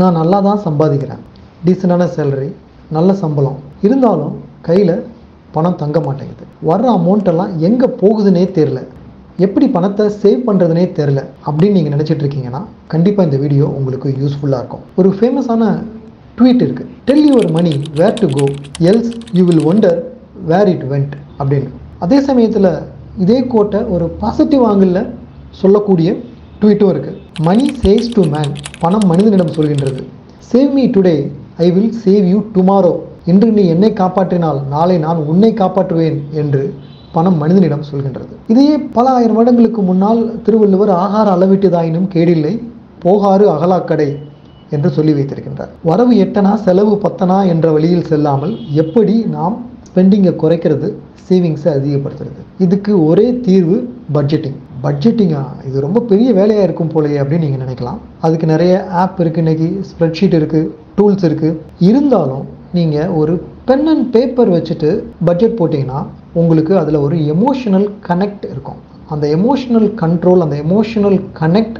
நான் நல்லா தான் சம்பாதிக்கிறேன். டீசெண்டான சேலரி நல்ல சம்பளம். இருந்தாலும் கையில் பணம் தங்க மாட்டேங்குது. வர்ற அமௌண்ட்டெல்லாம் எங்கே போகுதுன்னே தெரில எப்படி பணத்தை சேவ் பண்ணுறதுனே தெரில அப்படின்னு நீங்கள் நினச்சிட்டு இருக்கீங்கன்னா கண்டிப்பாக இந்த வீடியோ உங்களுக்கு யூஸ்ஃபுல்லாக இருக்கும். ஒரு ஃபேமஸான ட்வீட் இருக்குது tell your money where to go else you will wonder where it went அப்படின்னு. அதே சமயத்தில் இதே கோட்டை ஒரு பாசிட்டிவ் ஆங்கிளில் சொல்லக்கூடிய ட்வீட்டும் இருக்குது மணி சேவ்ஸ் டு மேன் பணம் மனிதனிடம் சொல்கின்றது. Save me today I will save you tomorrow இன்று நீ என்னை காப்பாற்றினால் நாளை நான் உன்னை காப்பாற்றுவேன் என்று பணம் மனிதனிடம் சொல்கின்றது. இதையே பல ஆயிரம் வருடங்களுக்கு முன்னால் திருவள்ளுவர் ஆகார அளவிட்டுதாயினும் கேடில்லை போகாறு அகலாக்கடை என்று சொல்லி வைத்திருக்கின்றார். வரவு எட்டனா செலவு பத்தனா என்ற வழியில் செல்லாமல் எப்படி நாம் ஸ்பெண்டிங்கை குறைக்கிறது சேவிங்ஸை அதிகப்படுத்துறது? இதுக்கு ஒரே தீர்வு பட்ஜெட்டிங் பட்ஜெட்டிங்கா இது ரொம்ப பெரிய வேலையாக இருக்கும் போலயே அப்படின்னு நீங்கள் நினைக்கலாம். அதுக்கு நிறைய ஆப் இருக்குது இன்னைக்கு ஸ்ப்ரெட்ஷீட் இருக்குது டூல்ஸ் இருக்குது இருந்தாலும் நீங்கள் ஒரு பென் அண்ட் பேப்பர் வச்சுட்டு பட்ஜெட் போட்டிங்கன்னா உங்களுக்கு அதில் ஒரு எமோஷனல் கனெக்ட் இருக்கும். அந்த எமோஷனல் கண்ட்ரோல் அந்த எமோஷனல் கனெக்ட்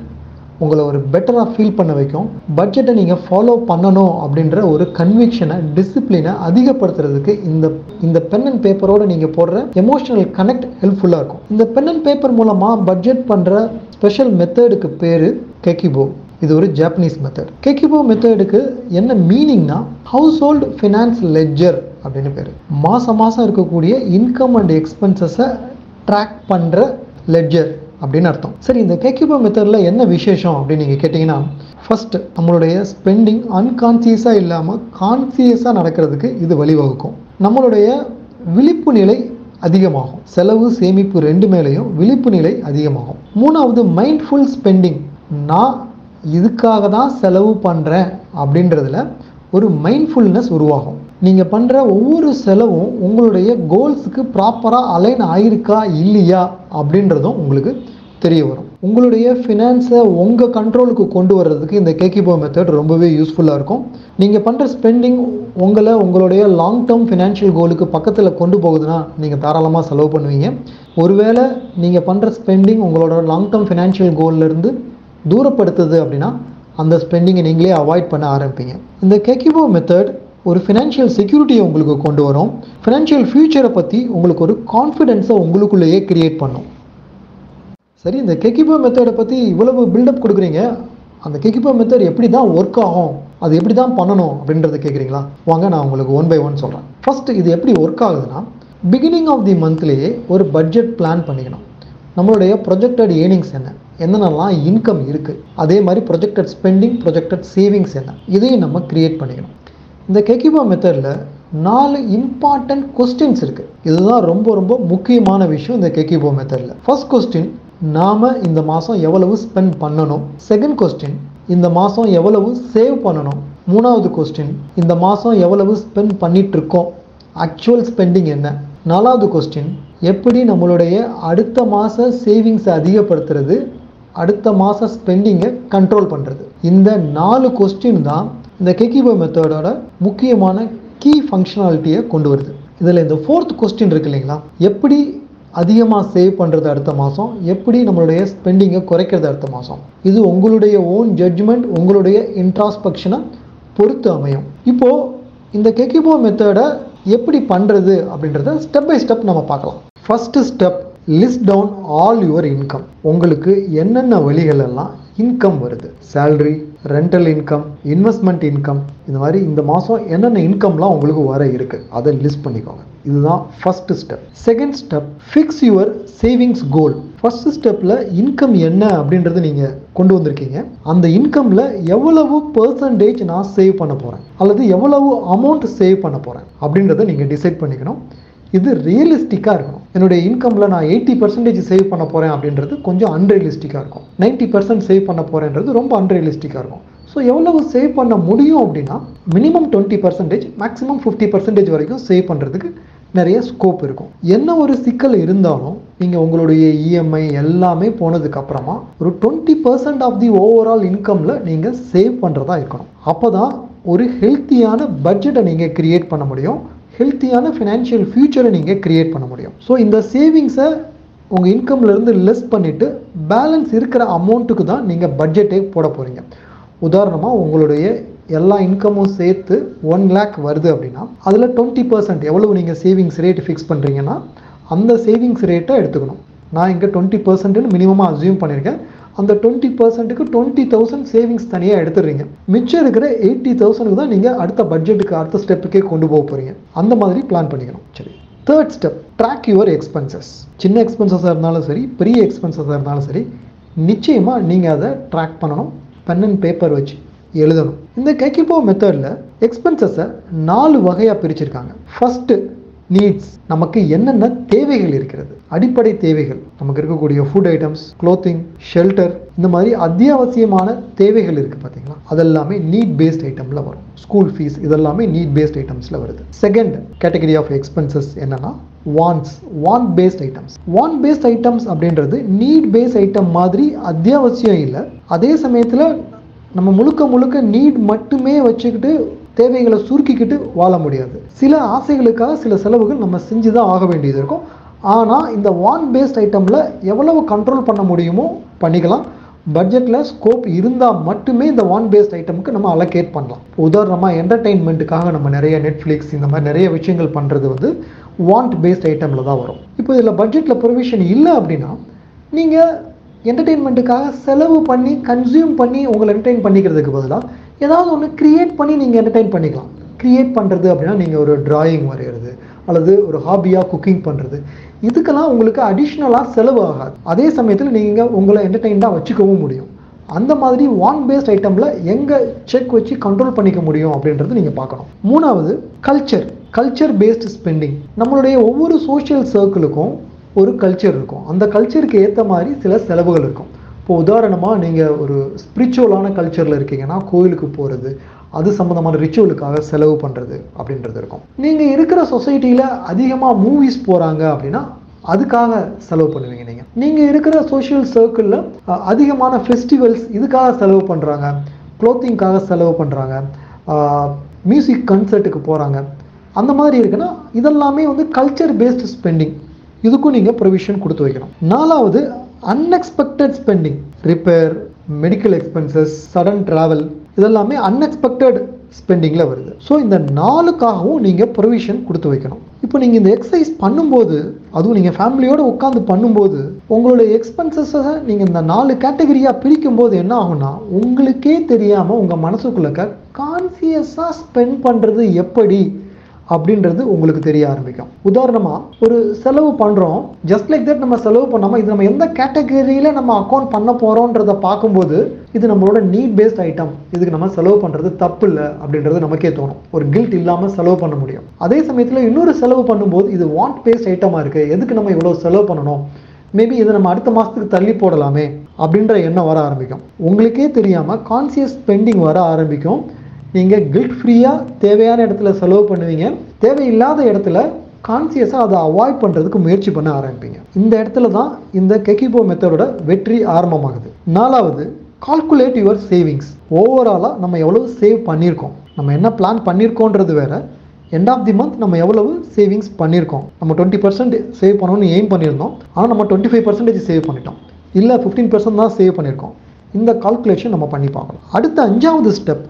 உங்களை ஒரு பெட்டராக ஃபீல் பண்ண வைக்கும். பட்ஜெட்டை நீங்கள் ஃபாலோ பண்ணணும் அப்படின்ற ஒரு கன்விக்ஷனை டிசிப்ளினை அதிகப்படுத்துறதுக்கு இந்த இந்த பென் அண்ட் பேப்பரோட நீங்கள் போடுற எமோஷனல் கனெக்ட் ஹெல்ப்ஃபுல்லாக இருக்கும். இந்த பென் அண்ட் பேப்பர் மூலமாக பட்ஜெட் பண்ணுற ஸ்பெஷல் மெத்தடுக்கு பேர் கெக்கிபோ இது ஒரு ஜாப்பனீஸ் மெத்தட் கெக்கிபோ மெத்தடுக்கு என்ன மீனிங்னா ஹவுஸ் ஹோல்டு ஃபினான்ஸ் லெட்ஜர் அப்படின்னு பேர். மாதம் மாதம் இருக்கக்கூடிய இன்கம் அண்ட் எக்ஸ்பென்சஸை ட்ராக் பண்ணுற லெட்ஜர் அப்படின்னு அர்த்தம். சரி இந்த கேக்கிபோ மெத்தடில் என்ன விசேஷம் அப்படின்னு நீங்கள் கேட்டிங்கன்னா ஃபர்ஸ்ட் நம்மளுடைய ஸ்பெண்டிங் அன்கான்சியஸாக இல்லாமல் கான்சியஸாக நடக்கிறதுக்கு இது வழிவகுக்கும். நம்மளுடைய விழிப்பு நிலை அதிகமாகும். செலவு சேமிப்பு ரெண்டு மேலேயும் விழிப்பு நிலை அதிகமாகும். மூணாவது மைண்ட்ஃபுல் ஸ்பெண்டிங் நான் இதுக்காக தான் செலவு பண்ணுறேன் அப்படின்றதுல ஒரு மைண்ட்ஃபுல்னஸ் உருவாகும். நீங்கள் பண்ணுற ஒவ்வொரு செலவும் உங்களுடைய கோல்ஸுக்கு ப்ராப்பராக அலைன் ஆயிருக்கா இல்லையா அப்படின்றதும் உங்களுக்கு தெரிய வரும் உங்களுடைய ஃபினான்ஸை உங்கள் கண்ட்ரோலுக்கு கொண்டு வர்றதுக்கு இந்த கேக்கிபோ மெத்தட் ரொம்பவே யூஸ்ஃபுல்லாக இருக்கும். நீங்கள் பண்ணுற ஸ்பெண்டிங் உங்களை உங்களுடைய லாங் டேர்ம் ஃபினான்ஷியல் கோலுக்கு பக்கத்தில் கொண்டு போகுதுன்னா நீங்கள் தாராளமாக செலவு பண்ணுவீங்க. ஒருவேளை நீங்கள் பண்ணுற ஸ்பெண்டிங் உங்களோட லாங் டேர்ம் ஃபினான்ஷியல் கோல்லேருந்து தூரப்படுத்துது அப்படின்னா அந்த ஸ்பெண்டிங்கை நீங்களே அவாய்ட் பண்ண ஆரம்பிப்பீங்க. இந்த கேக்கிபோ மெத்தட் ஒரு ஃபினான்ஷியல் செக்யூரிட்டியை உங்களுக்கு கொண்டு வரும். ஃபினான்ஷியல் ஃபியூச்சரை பற்றி உங்களுக்கு ஒரு கான்ஃபிடென்ஸை உங்களுக்குள்ளேயே கிரியேட் பண்ணும். சரி இந்த கெக்கிபோ மெத்தடை பற்றி இவ்வளவு பில்டப் கொடுக்குறீங்க. அந்த கெக்கிபோ மெத்தட் எப்படி தான் ஒர்க் ஆகும்? அது எப்படி தான் பண்ணணும் அப்படின்றத கேட்குறீங்களா வாங்க நான் உங்களுக்கு ஒன் பை ஒன் சொல்கிறேன் ஃபஸ்ட்டு இது எப்படி ஒர்க் ஆகுதுன்னா பிகினிங் ஆஃப் தி மந்த்லேயே ஒரு பட்ஜெட் பிளான் பண்ணிக்கணும். நம்மளுடைய ப்ரொஜெக்டட் ஏர்னிங்ஸ் என்ன? என்னென்னலாம் இன்கம் இருக்குது அதே மாதிரி ப்ரொஜெக்டட் ஸ்பெண்டிங் ப்ரொஜெக்டட் சேவிங்ஸ் என்ன? இதையும் நம்ம கிரியேட் பண்ணிக்கணும். இந்த கெக்கிபா மெத்தடில் நாலு இம்பார்ட்டன்ட் கொஸ்டின்ஸ் இருக்குது இதுதான் ரொம்ப ரொம்ப முக்கியமான விஷயம் இந்த கெக்கிபோ மெத்தடில் ஃபர்ஸ்ட் கொஸ்டின் நாம் இந்த மாதம் எவ்வளவு ஸ்பெண்ட் பண்ணணும்? செகண்ட் கொஸ்டின் இந்த மாதம் எவ்வளவு சேவ் பண்ணணும்? மூணாவது கொஸ்டின் இந்த மாதம் எவ்வளவு ஸ்பெண்ட் பண்ணிகிட்ருக்கோம் ஆக்சுவல் ஸ்பெண்டிங் என்ன? நாலாவது கொஸ்டின் எப்படி நம்மளுடைய அடுத்த மாத சேவிங்ஸை அதிகப்படுத்துறது? அடுத்த மாத ஸ்பெண்டிங்கை கண்ட்ரோல் பண்ணுறது இந்த நாலு கொஸ்டின் தான் இந்த கெக்கிபோ மெத்தடோட முக்கியமான கீ ஃபங்க்ஷனாலிட்டியை கொண்டு வருது. இதில் இந்த ஃபோர்த் கொஸ்டின் இருக்கு இல்லைங்களா? எப்படி அதிகமாக சேவ் பண்ணுறது அடுத்த மாதம் எப்படி நம்மளுடைய ஸ்பெண்டிங்கை குறைக்கிறது அடுத்த மாதம் இது உங்களுடைய ஓன் ஜட்ஜ்மெண்ட் உங்களுடைய இன்ட்ராஸ்பெக்ஷனை பொறுத்து அமையும். இப்போது இந்த கெக்கிபோ மெத்தடை எப்படி பண்ணுறது அப்படின்றத ஸ்டெப் பை ஸ்டெப் நம்ம பார்க்கலாம். First step list down all your income உங்களுக்கு என்னென்ன வழிகள் எல்லாம் இன்கம் வருது? Salary rental income investment income இந்த மாதிரி இந்த மாதம் என்னென்ன இன்கம்லாம் உங்களுக்கு வர இருக்குது அதை லிஸ்ட் பண்ணிக்கோங்க. இதுதான் first step second step fix your savings goal first ஸ்டெப்பில் இன்கம் என்ன அப்படின்றத நீங்கள் கொண்டு வந்திருக்கீங்க. அந்த இன்கமில் எவ்வளவு பர்சன்டேஜ் நான் சேவ் பண்ண போகிறேன் அல்லது எவ்வளவு அமௌண்ட் சேவ் பண்ண போகிறேன் அப்படின்றத நீங்கள் டிசைட் பண்ணிக்கணும். இது ரியலிஸ்டிக்காக இருக்கணும். என்னுடைய இன்கமில் நான் எயிட்டி பர்சன்டேஜ் சேவ் பண்ண போகிறேன் அப்படின்றது கொஞ்சம் அன்ரியலிஸ்டிக்காக இருக்கும். நைன்ட்டி பர்சன்ட் சேவ் பண்ண போகிறேன்றது ரொம்ப அன்ரியலிஸ்டிக்காக இருக்கும். ஸோ எவ்வளவு சேவ் பண்ண முடியும் அப்படின்னா minimum twenty percentage maximum fifty percentage வரைக்கும் சேவ் பண்ணுறதுக்கு நிறைய ஸ்கோப் இருக்கும். என்ன ஒரு சிக்கல் இருந்தாலும் நீங்கள் உங்களுடைய இஎம்ஐ எல்லாமே போனதுக்கப்புறமா ஒரு twenty percent of the overall இன்கமில் நீங்கள் சேவ் பண்ணுறதா இருக்கணும். அப்போ தான் ஒரு ஹெல்த்தியான பட்ஜெட்டை நீங்கள் கிரியேட் பண்ண முடியும். ஹெல்த்தியான ஃபினான்ஷியல் ஃபியூச்சரை நீங்கள் கிரியேட் பண்ண முடியும். ஸோ இந்த சேவிங்ஸை உங்கள் இன்கம்லேருந்து லெஸ் பண்ணிவிட்டு பேலன்ஸ் இருக்கிற அமௌண்ட்டுக்கு தான் நீங்கள் பட்ஜெட்டே போட போகிறீங்க உதாரணமாக உங்களுடைய எல்லா இன்கமும் சேர்த்து ஒன் லேக் வருது அப்படின்னா அதில் டுவெண்ட்டி பர்சன்ட் எவ்வளவு நீங்கள் சேவிங்ஸ் ரேட் ஃபிக்ஸ் பண்ணுறீங்கன்னா அந்த சேவிங்ஸ் ரேட்டை எடுத்துக்கணும். நான் இங்கே டுவெண்ட்டி பர்சன்ட்னு மினிமமாக அசியூம் பண்ணியிருக்கேன் அந்த டுவெண்ட்டி பர்சன்ட்டுக்கு டுவெண்ட்டி தௌசண்ட் சேவிங்ஸ் தனியாக எடுத்துடுறீங்க. மிச்சம் இருக்கிற எயிட்டி தௌசண்ட்க்கு தான் நீங்கள் அடுத்த பட்ஜெட்டுக்கு அடுத்த ஸ்டெப்புக்கே கொண்டு போக போகிறீங்க அந்த மாதிரி பிளான் பண்ணிக்கணும். சரி. Third step track your expenses சின்ன எக்ஸ்பென்சஸாக இருந்தாலும் சரி பெரிய எக்ஸ்பென்சஸாக இருந்தாலும் சரி நிச்சயமாக நீங்கள் அதை ட்ராக் பண்ணணும். பென் அண்ட் பேப்பர் வச்சு எழுதணும். இந்த கேக்கிப்போ மெத்தடில் எக்ஸ்பென்சஸை நாலு வகையாக பிரிச்சிருக்காங்க. ஃபஸ்ட்டு நீட்ஸ் நமக்கு என்னென்ன தேவைகள் இருக்கிறது? அடிப்படை தேவைகள். நமக்கு இருக்கக்கூடிய ஃபுட் ஐட்டம்ஸ் க்ளோத்திங் ஷெல்டர் இந்த மாதிரி அத்தியாவசியமான தேவைகள் இருக்குது பார்த்தீங்களா அதெல்லாமே நீட் பேஸ்ட் ஐட்டமில் வரும். ஸ்கூல் ஃபீஸ் இதெல்லாமே நீட் பேஸ்ட் ஐட்டம்ஸில் வருது. செகண்ட் கேட்டகரி ஆஃப் எக்ஸ்பென்சஸ் என்னென்னா wants want based items want based items அப்படின்றது நீட் பேஸ்ட் ஐட்டம் மாதிரி அத்தியாவசியம் இல்லை. அதே சமயத்தில் நம்ம முழுக்க முழுக்க நீட் மட்டுமே வச்சுக்கிட்டு தேவைகளை சுருக்கிக்கிட்டு வாழ முடியாது. சில ஆசைகளுக்காக சில செலவுகள் நம்ம செஞ்சு தான் ஆக வேண்டியது இருக்கும். ஆனால் இந்த வான் பேஸ்ட் ஐட்டமில் எவ்வளவு கண்ட்ரோல் பண்ண முடியுமோ பண்ணிக்கலாம். பட்ஜெட்டில் ஸ்கோப் இருந்தால் மட்டுமே இந்த வான் பேஸ்ட் ஐட்டமுக்கு நம்ம அலோகேட் பண்ணலாம். உதாரணமாக என்டர்டெயின்மெண்ட்டுக்காக நம்ம நிறைய நெட்ஃப்ளிக்ஸ் இந்த மாதிரி நிறைய விஷயங்கள் பண்ணுறது வந்து வாண்ட் பேஸ்ட் ஐட்டமில் தான் வரும். இப்போ இதில் பட்ஜெட்டில் ப்ரொவிஷன் இல்லை அப்படின்னா நீங்கள் என்டர்டெயின்மெண்ட்டுக்காக செலவு பண்ணி கன்சியூம் பண்ணி உங்களை என்டர்டெயின் பண்ணிக்கிறதுக்கு பதிலாக ஏதாவது ஒன்று க்ரியேட் பண்ணி நீங்கள் என்டர்டெயின் பண்ணிக்கலாம். க்ரியேட் பண்ணுறது அப்படின்னா நீங்கள் ஒரு டிராயிங் வரைகிறது அல்லது ஒரு ஹாபியாக குக்கிங் பண்ணுறது இதுக்கெல்லாம் உங்களுக்கு அடிஷ்னலாக செலவு ஆகாது. அதே சமயத்தில் நீங்கள் உங்களை என்டர்டெயின்டாக வச்சுக்கவும் முடியும். அந்த மாதிரி வான் பேஸ்ட் ஐட்டமில் எங்கே செக் வச்சு கண்ட்ரோல் பண்ணிக்க முடியும் அப்படின்றது நீங்கள் பார்க்கணும். மூணாவது கல்ச்சர் கல்ச்சர் பேஸ்ட் ஸ்பெண்டிங் நம்மளுடைய ஒவ்வொரு சோஷியல் சர்க்கிளுக்கும் ஒரு கல்ச்சர் இருக்கும். அந்த கல்ச்சருக்கு ஏற்ற மாதிரி சில செலவுகள் இருக்கும். இப்போ உதாரணமாக நீங்கள் ஒரு ஸ்பிரிச்சுவலான கல்ச்சரில் இருக்கீங்கன்னா கோயிலுக்கு போகிறது அது சம்மந்தமான ரிச்சுவலுக்காக செலவு பண்ணுறது அப்படின்றது இருக்கும். நீங்கள் இருக்கிற சொசைட்டியில் அதிகமாக மூவிஸ் போகிறாங்க அப்படின்னா அதுக்காக செலவு பண்ணுவீங்க நீங்கள் நீங்கள் இருக்கிற சோஷியல் சர்க்கிளில் அதிகமான ஃபெஸ்டிவல்ஸ் இதுக்காக செலவு பண்ணுறாங்க க்ளோத்திங்காக செலவு பண்ணுறாங்க மியூசிக் கன்சர்ட்டுக்கு போகிறாங்க அந்த மாதிரி இருக்குன்னா இதெல்லாமே வந்து கல்ச்சர் பேஸ்டு ஸ்பெண்டிங் இதுக்கும் நீங்கள் ப்ரொவிஷன் கொடுத்து வைக்கணும். நாலாவது unexpected spending repair medical expenses sudden travel இதெல்லாமே அன்எக்ஸ்பெக்டட் ஸ்பெண்டிங்கில் வருது. ஸோ இந்த நாளுக்காகவும் நீங்கள் ப்ரொவிஷன் கொடுத்து வைக்கணும். இப்போ நீங்கள் இந்த எக்ஸசைஸ் பண்ணும்போது அதுவும் நீங்கள் ஃபேமிலியோடு உட்காந்து பண்ணும்போது உங்களுடைய எக்ஸ்பென்சஸை நீங்கள் இந்த நாலு கேட்டகரியாக பிரிக்கும்போது என்ன ஆகும்னா உங்களுக்கே தெரியாமல் உங்கள் மனசுக்குள்ளக்க கான்சியஸாக ஸ்பெண்ட் பண்ணுறது எப்படி? அப்படின்றது உங்களுக்கு தெரிய ஆரம்பிக்கும். உதாரணமாக ஒரு செலவு பண்ணுறோம் ஜஸ்ட் லைக் தட் நம்ம செலவு பண்ணாமல் இது நம்ம எந்த கேட்டகரியில் நம்ம அக்கௌண்ட் பண்ண போகிறோன்றதை பார்க்கும்போது இது நம்மளோட நீட் பேஸ்ட் ஐட்டம் இதுக்கு நம்ம செலவு பண்ணுறது தப்பு இல்லை அப்படின்றது நமக்கே தோணும். ஒரு கில்ட் இல்லாமல் செலவு பண்ண முடியும். அதே சமயத்தில் இன்னொரு செலவு பண்ணும்போது இது வாண்ட் பேஸ்ட் ஐட்டமாக இருக்குது எதுக்கு நம்ம இவ்வளோ செலவு பண்ணணும்? மேபி இதை நம்ம அடுத்த மாதத்துக்கு தள்ளி போடலாமே அப்படின்ற எண்ணம் வர ஆரம்பிக்கும். உங்களுக்கே தெரியாமல் கான்சியஸ் ஸ்பெண்டிங் வர ஆரம்பிக்கும். நீங்கள் கில்ட் ஃப்ரீயாக தேவையான இடத்துல செலவு பண்ணுவீங்க. தேவையில்லாத இடத்துல கான்சியஸாக அதை அவாய்ட் பண்ணுறதுக்கு முயற்சி பண்ண ஆரம்பிப்பீங்க. இந்த இடத்துல தான் இந்த கெக்கிபோ மெத்தடோட வெற்றி ஆரம்பமாகுது. நாலாவது கால்குலேட் யுவர் சேவிங்ஸ் ஓவராலாக நம்ம எவ்வளவு சேவ் பண்ணியிருக்கோம். நம்ம என்ன பிளான் பண்ணியிருக்கோன்றது வேற. எண்ட் ஆஃப் தி மந்த் நம்ம எவ்வளவு சேவிங்ஸ் பண்ணியிருக்கோம். நம்ம டுவெண்ட்டி பர்சன்ட் சேவ் பண்ணணும்னு எய்ம் பண்ணியிருந்தோம். ஆனால் நம்ம டுவெண்ட்டி ஃபைவ் பர்சன்டேஜ் சேவ் பண்ணிட்டோம். இல்லை ஃபிஃப்டீன் பர்சன்ட் தான் சேவ் பண்ணியிருக்கோம். இந்த கால்குலேஷன் நம்ம பண்ணி பார்க்கணும். அடுத்த அஞ்சாவது ஸ்டெப்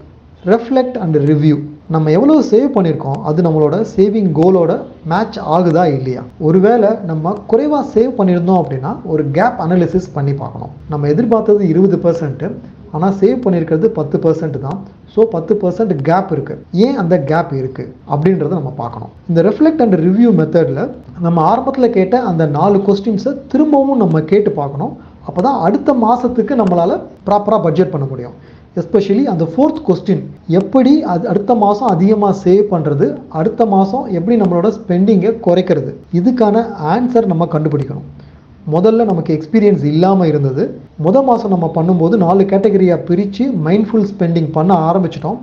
ரெஃப்ளெக்ட் அண்ட் ரிவ்யூ நம்ம எவ்வளோ சேவ் பண்ணியிருக்கோம் அது நம்மளோட சேவிங் கோலோட மேட்ச் ஆகுதா இல்லையா? ஒருவேளை நம்ம குறைவாக சேவ் பண்ணியிருந்தோம் அப்படின்னா ஒரு கேப் அனாலிசிஸ் பண்ணி பார்க்கணும். நம்ம எதிர்பார்த்தது இருபது பர்சன்ட்டு ஆனால் சேவ் பண்ணியிருக்கிறது பத்து பர்சன்ட் தான். ஸோ பத்து பர்சன்ட் கேப் இருக்குது ஏன் அந்த கேப் இருக்குது அப்படின்றத நம்ம பார்க்கணும். இந்த ரெஃப்ளெக்ட் அண்ட் ரிவ்யூ மெத்தடில் நம்ம ஆரம்பத்தில் கேட்ட அந்த நாலு கொஸ்டின்ஸை திரும்பவும் நம்ம கேட்டு பார்க்கணும். அப்போ தான் அடுத்த மாதத்துக்கு நம்மளால் ப்ராப்பராக பட்ஜெட் பண்ண முடியும். எஸ்பெஷலி அந்த ஃபோர்த் கொஸ்டின் எப்படி அது அடுத்த மாதம் அதிகமாக சேவ் பண்ணுறது அடுத்த மாதம் எப்படி நம்மளோட ஸ்பெண்டிங்கை குறைக்கிறது இதுக்கான ஆன்சர் நம்ம கண்டுபிடிக்கணும். முதல்ல நமக்கு எக்ஸ்பீரியன்ஸ் இல்லாமல் இருந்தது. முத மாதம் நம்ம பண்ணும்போது நாலு கேட்டகரியாக பிரித்து மைண்ட்ஃபுல் ஸ்பெண்டிங் பண்ண ஆரம்பிச்சிட்டோம்.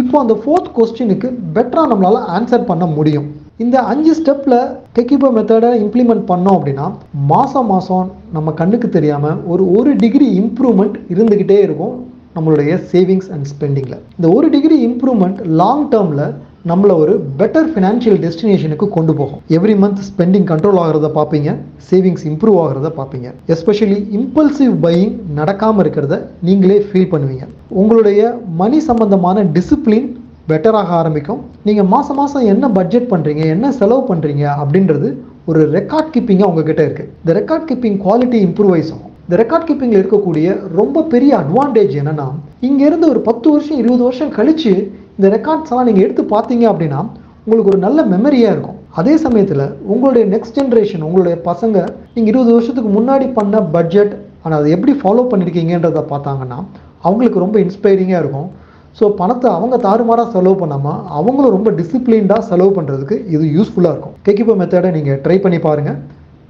இப்போ அந்த ஃபோர்த் கொஸ்டினுக்கு பெட்டராக நம்மளால் ஆன்சர் பண்ண முடியும். இந்த அஞ்சு ஸ்டெப்பில் டெக்கிபோ மெத்தடை இம்ப்ளிமெண்ட் பண்ணோம் அப்படின்னா மாதம் மாதம் நம்ம கண்ணுக்கு தெரியாமல் ஒரு ஒரு டிகிரி இம்ப்ரூவ்மெண்ட் இருந்துக்கிட்டே இருக்கும். நம்மளுடைய சேவிங்ஸ் அண்ட் ஸ்பெண்டிங்கில் இந்த ஒரு டிகிரி இம்ப்ரூவ்மெண்ட் லாங் டேர்மில் நம்மளை ஒரு பெட்டர் ஃபினான்ஷியல் டெஸ்டினேஷனுக்கு கொண்டு போகும். எவ்ரி மந்த் ஸ்பெண்டிங் கண்ட்ரோல் ஆகிறத பார்ப்பீங்க சேவிங்ஸ் இம்ப்ரூவ் ஆகிறத பார்ப்பீங்க. எஸ்பெஷலி இம்பல்சிவ் பையிங் நடக்காமல் இருக்கிறத நீங்களே ஃபீல் பண்ணுவீங்க. உங்களுடைய மணி சம்பந்தமான டிசிப்ளின் பெட்டராக ஆரம்பிக்கும். நீங்கள் மாதம் மாதம் என்ன பட்ஜெட் பண்ணுறீங்க என்ன செலவு பண்ணுறீங்க அப்படின்றது ஒரு ரெக்கார்ட் கீப்பிங்காக உங்ககிட்ட இருக்குது இந்த ரெக்கார்ட் கீப்பிங் குவாலிட்டி இம்ப்ரூவைஸ் ஆகும் இந்த ரெக்கார்ட் கீப்பிங்கில் இருக்கக்கூடிய ரொம்ப பெரிய அட்வான்டேஜ் என்னன்னா இங்கேருந்து ஒரு பத்து வருஷம் இருபது வருஷம் கழித்து இந்த ரெக்கார்ட்ஸ் எல்லாம் நீங்கள் எடுத்து பார்த்தீங்க அப்படின்னா உங்களுக்கு ஒரு நல்ல மெமரியாக இருக்கும். அதே சமயத்தில் உங்களுடைய நெக்ஸ்ட் ஜென்ரேஷன் உங்களுடைய பசங்க நீங்கள் இருபது வருஷத்துக்கு முன்னாடி பண்ண பட்ஜெட் ஆனால் அதை எப்படி ஃபாலோ பண்ணியிருக்கீங்கன்றதை பார்த்தாங்கன்னா அவங்களுக்கு ரொம்ப இன்ஸ்பைரிங்காக இருக்கும். ஸோ பணத்தை அவங்க தாறுமாறாக செலவு பண்ணாமல் அவங்களும் ரொம்ப டிசிப்ளின்டாக செலவு பண்ணுறதுக்கு இது யூஸ்ஃபுல்லாக இருக்கும். கேக்கிப்போ மெத்தடை நீங்கள் ட்ரை பண்ணி பாருங்கள்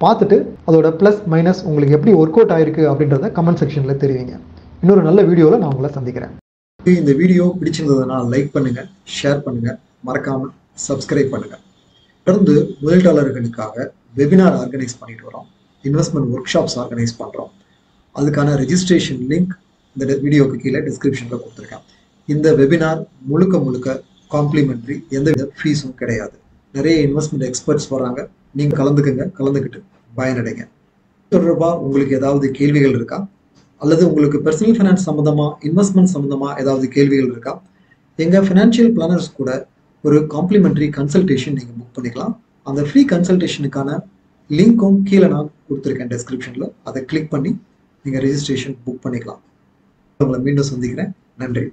பார்த்துட்டு அதோட ப்ளஸ் மைனஸ் உங்களுக்கு எப்படி ஒர்க் அவுட் ஆயிருக்கு அப்படின்றத கமெண்ட் செக்ஷனில் தெரிவிங்க. இன்னொரு நல்ல வீடியோவில் நான் உங்களை சந்திக்கிறேன். இந்த வீடியோ பிடிச்சிருந்ததுன்னா லைக் பண்ணுங்கள் ஷேர் பண்ணுங்கள் மறக்காமல் சப்ஸ்கிரைப் பண்ணுங்கள் தொடர்ந்து முதலீட்டாளர்களுக்காக வெபினார் ஆர்கனைஸ் பண்ணிட்டு வரோம். இன்வெஸ்ட்மெண்ட் ஒர்க் ஷாப்ஸ் ஆர்கனைஸ் பண்ணுறோம் அதுக்கான ரெஜிஸ்ட்ரேஷன் லிங்க் இந்த வீடியோக்கு கீழே டிஸ்கிரிப்ஷனில் கொடுத்துருக்கேன். இந்த வெபினார் முழுக்க முழுக்க காம்ப்ளிமெண்ட்ரி எந்தவித ஃபீஸும் கிடையாது. நிறைய இன்வெஸ்ட்மெண்ட் எக்ஸ்பர்ட்ஸ் வராங்க நீங்க கலந்துக்குங்க கலந்துக்கிட்டு பயனடைங்க. தொடர்பா உங்களுக்கு ஏதாவது கேள்விகள் இருக்கா? அல்லது உங்களுக்கு பர்சனல் ஃபைனான்ஸ் சம்மந்தமா இன்வெஸ்ட்மெண்ட் சம்மந்தமா ஏதாவது கேள்விகள் இருக்கா? எங்க ஃபினான்ஷியல் பிளானர்ஸ் கூட ஒரு காம்ப்ளிமெண்ட்ரி கன்சல்டேஷன் நீங்க புக் பண்ணிக்கலாம். அந்த ஃப்ரீ கன்சல்டேஷனுக்கான லிங்க்கும் கீழே நான் கொடுத்துருக்கேன் டெஸ்கிரிப்ஷன்ல அதை கிளிக் பண்ணி நீங்க ரெஜிஸ்ட்ரேஷன் புக் பண்ணிக்கலாம். உங்களை மீண்டும் சந்திக்கிறேன். நன்றி.